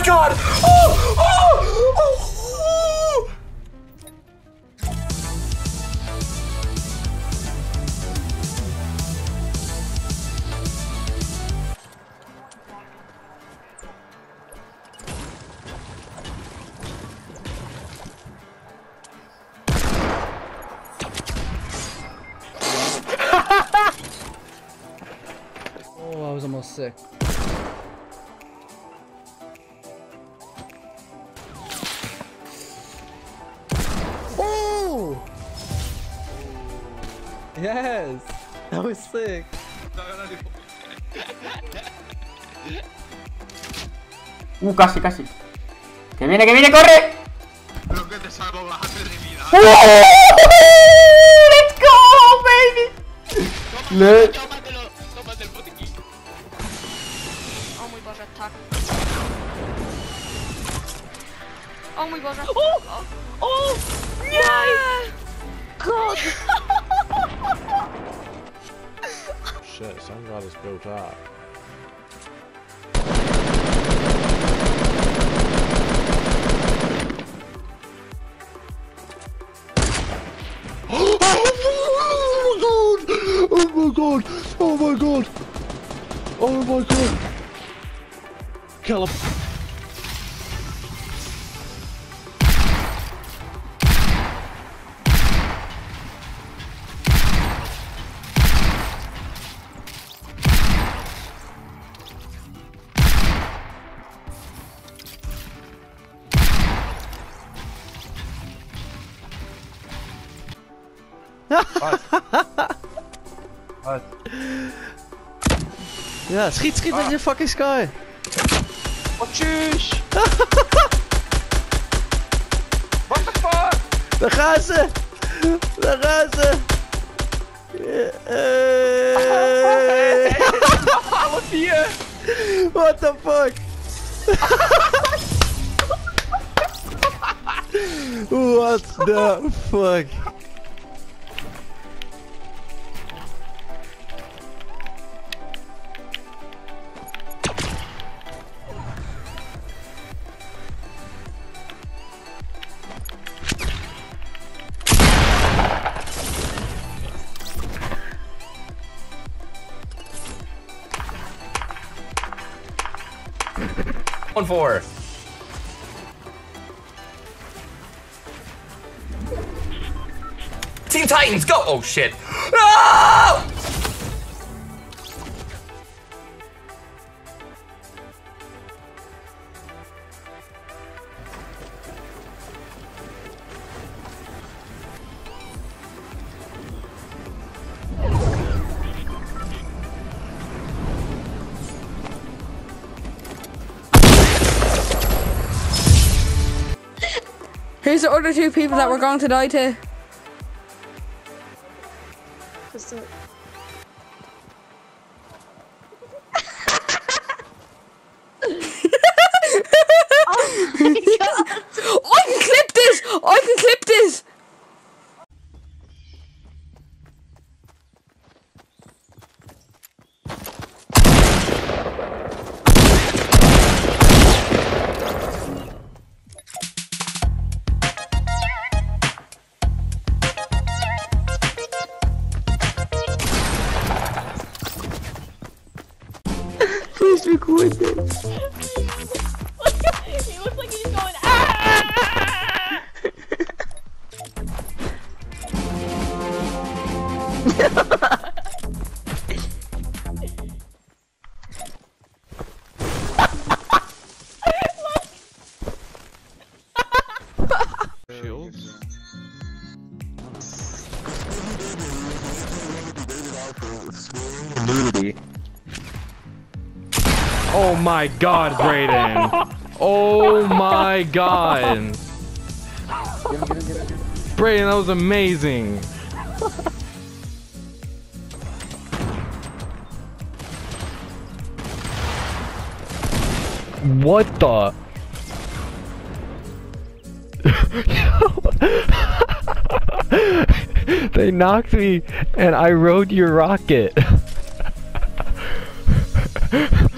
my god! Oh! Oh! oh. Oh, I was almost sick. Yes! That was sick. Uh, casi, casi. ¡Que viene, que viene, corre! Creo que te salvo bastante de vida. ¡Oh! ¡Let's go, baby! Le- Tómatelo, tómate el botiquín. O mój Boże, tak. O mój Boże. O! O! Nie! God! Shit, some got us built up. Oh, oh my god! Oh my god! Oh my god! Kill him! Ja, schiet, schiet met je fucking sky. Oh, tschüss! Daar gaan ze! Daar gaan ze! Hey. Alle vier! What the fuck? What the fuck? One four. Team Titans, go! Oh shit! Who's the other two people that we're going to die to? Shields? Oh my god, Brayden. Oh my god. Brayden, that was amazing. What the? they knocked me and I rode your rocket.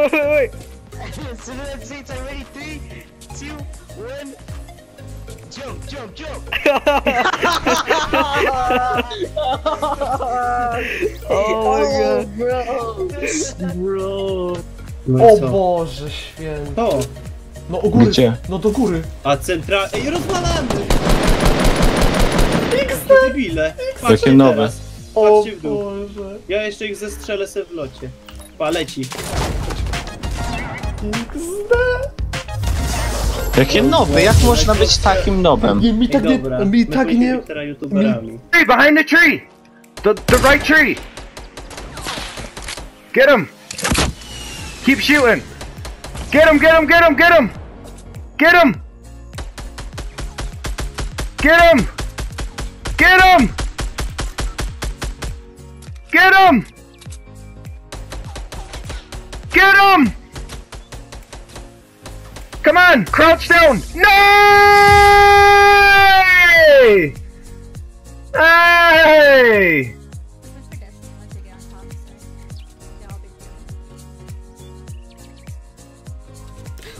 wait, wait, wait, wait. Simulate seats are ready. Three, two, one. Jump, jump, jump. Oh my god. Bro. O Boże święty. To! No u góry. Gdzie? No do góry. A centra... Ej, rozwalamy! XD! Debile. Takie nowe. teraz. O Patrzcie w dół. Boże. Ja jeszcze ich zestrzelę se w locie. Pa, leci. Jakie nowe? Jak można być takim nowym? Nie, mi Ej, tak nie... dobra. Mi my tak powinniśmy nie... być youtuberami. Tree behind the tree! The, the right tree! Get him! Keep shooting! Get him, get him, get him, get him! Get him! Get him! Get him! Get him! Get him! Come on, crouch down! No! Hey!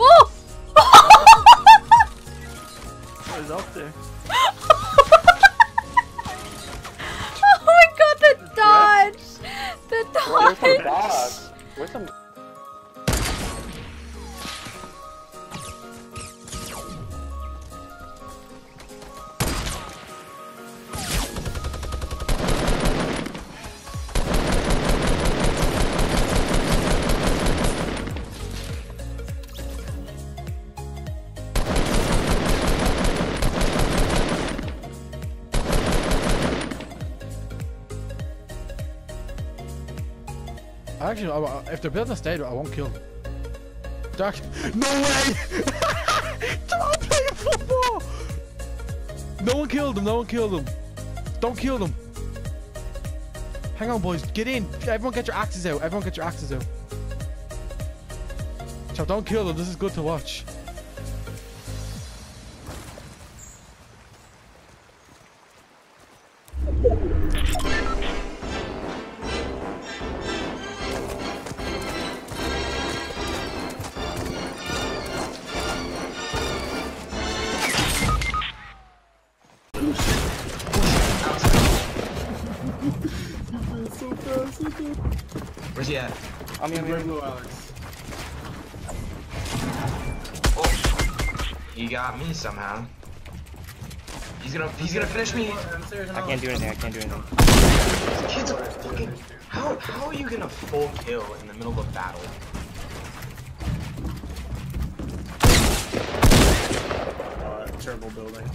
Oh! It's up there. Oh my god, the dodge! The dodge! Where's some Actually, I, if they're building a stadium, I won't kill them. Dark. No way! All playing football! No one killed them, no one killed them. Don't kill them. Hang on, boys. Get in. Everyone get your axes out. Everyone get your axes out. Chop, don't kill them. This is good to watch. At? I'm in Rainbow Alex. Oh, he got me somehow. He's gonna, he's gonna finish me. I can't do anything. I can't do anything. This kid's a fucking. How, how are you gonna full kill in the middle of a battle? Uh, terrible building.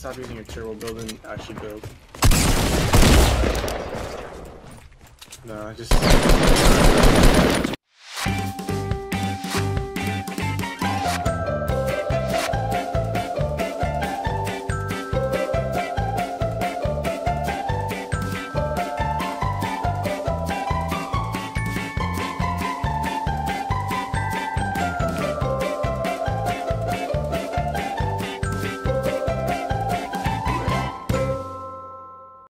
Stop using your turbo building. Actually build. No, I just.